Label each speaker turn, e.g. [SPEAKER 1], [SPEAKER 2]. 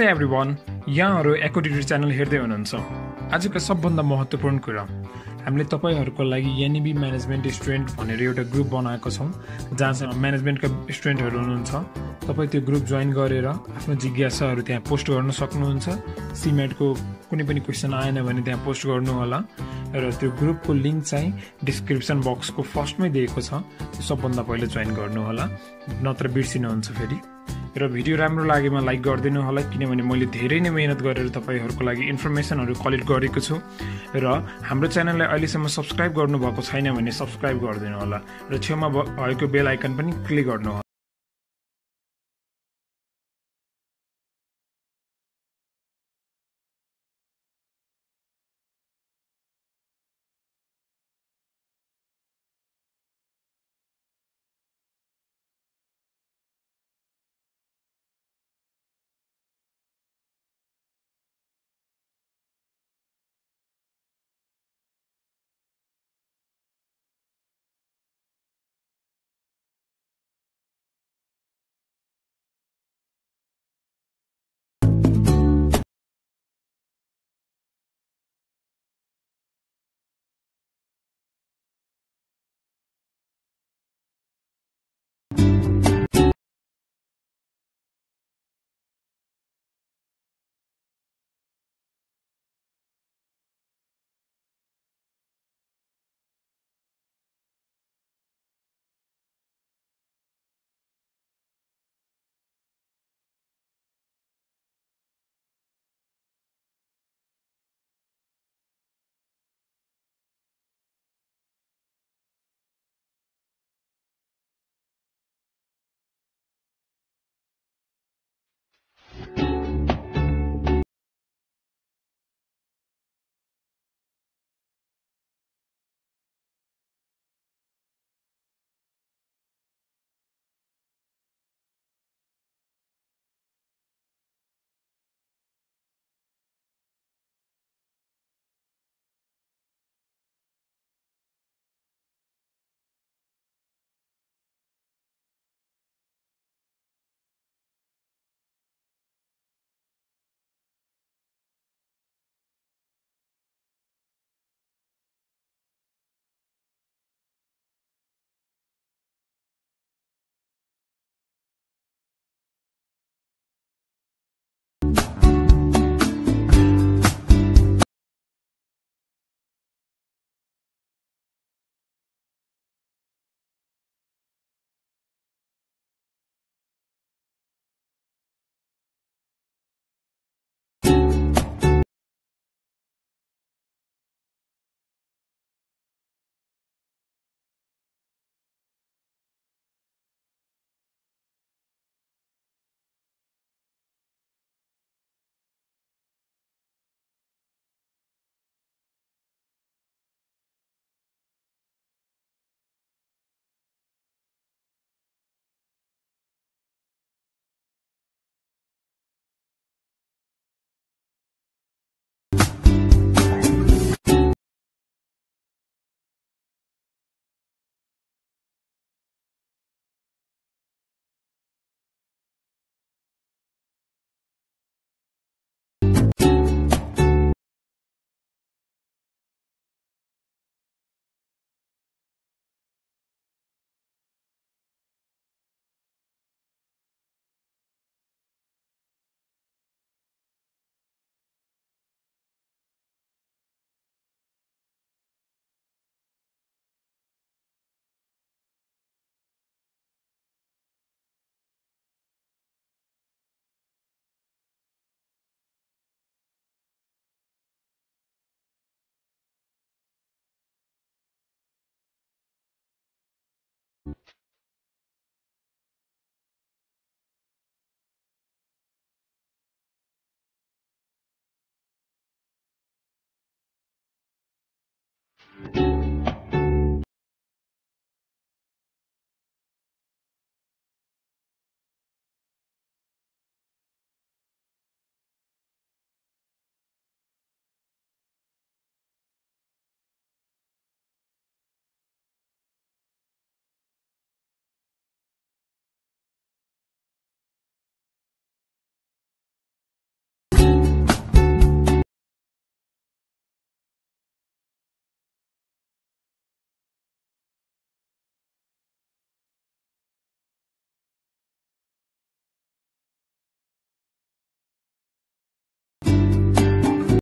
[SPEAKER 1] नमस्ते every one यहाँहरू एकोडिटी channel हेर्दै हुनुहुन्छ। आजको सबभन्दा महत्त्वपूर्ण कुरा। हामीले तपाईँहरूको लागि एनइबी म्यानेजमेन्ट स्टुडेन्ट भनेर एउटा ग्रुप बनाएको छौँ जहाँ चाहिँ म्यानेजमेन्टका स्टुडेन्टहरू हुनुहुन्छ। तपाईँ त्यो ग्रुप जोइन गरेर आफ्नो जिज्ञासाहरू त्यहाँ पोस्ट गर्न सक्नुहुन्छ। सिमेटको कुनै पनि क्वेसन आएन भने त्यहाँ पोस्ट गर्नु होला र त्यो ग्रुपको लिङ्क चाहिँ डिस्क्रिप्सन बक्सको फर्स्टमै दिएको छ। सबभन्दा पहिला जोइन गर्नुहोला। नत्र बिर्सिनुहुन्छ फेरि। र भिडियो राम्रो लागेमा लाइक गरिदिनु होला किनभने मैले धेरै नै मिहिनेत गरेर तपाईँहरूको लागि इन्फर्मेसनहरू कलेक्ट गरेको छु। र हाम्रो च्यानललाई अहिलेसम्म सब्सक्राइब गर्नुभएको छैन भने सब्सक्राइब गरिदिनु होला। र छेउमा भएको बेल आइकन पनि क्लिक गर्नुहोला